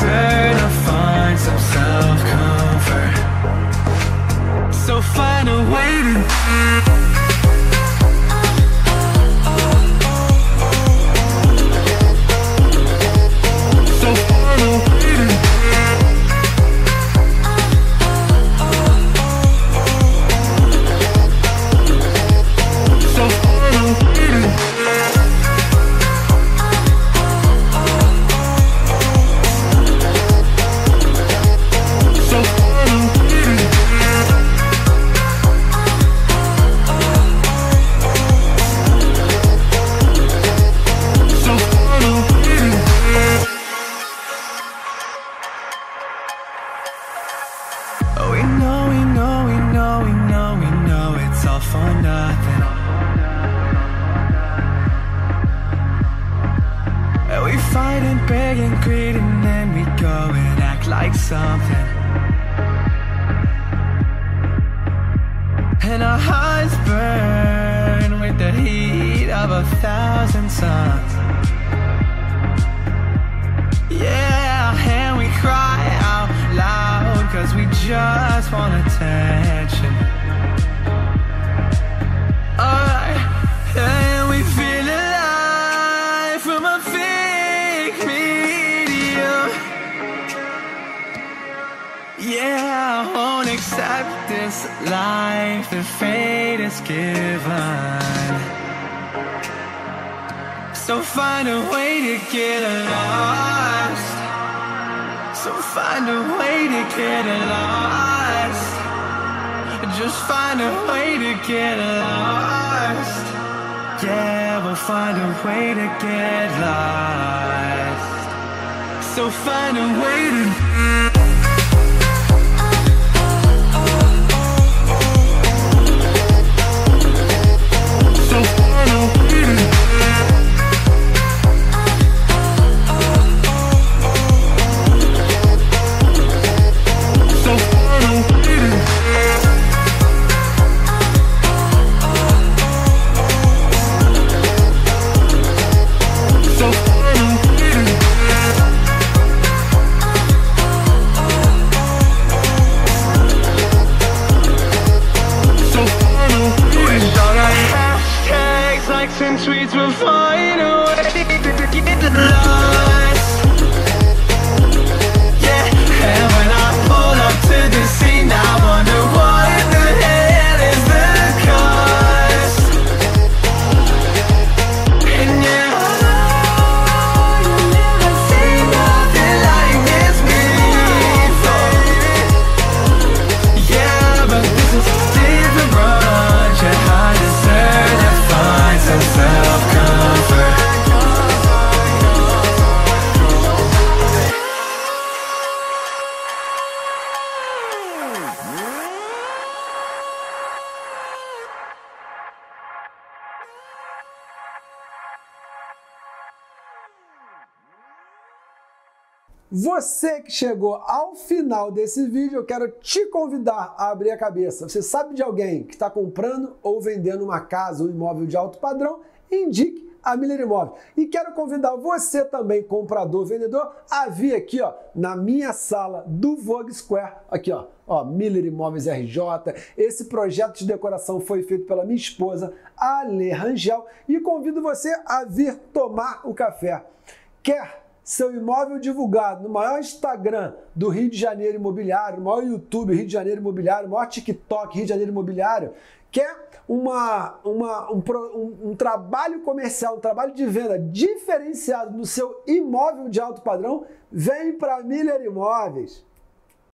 I fight and and then we go and act like something. And our hearts burn with the heat of a thousand suns. Yeah, and we cry out loud cause we just want attention. Won't accept this life that fate is given. So find a way to get lost. So find a way to get lost. Just find a way to get lost. Yeah, we'll find a way to get lost. So find a way to. Likes, and find a way to get lost. Você que chegou ao final desse vídeo, eu quero te convidar a abrir a cabeça. Você sabe de alguém que está comprando ou vendendo uma casa um imóvel de alto padrão? Indique a Miller Imóvel. E quero convidar você também, comprador, vendedor, a vir aqui ó, na minha sala do Vogue Square, aqui ó, ó, Miller Imóveis RJ. Esse projeto de decoração foi feito pela minha esposa, Ale Rangel, e convido você a vir tomar o café. Quer seu imóvel divulgado no maior Instagram do Rio de Janeiro Imobiliário, no maior YouTube Rio de Janeiro Imobiliário, no maior TikTok Rio de Janeiro Imobiliário, quer uma, uma, um, um- um trabalho comercial, um trabalho de venda diferenciado no seu imóvel de alto padrão, vem para Miller Imóveis.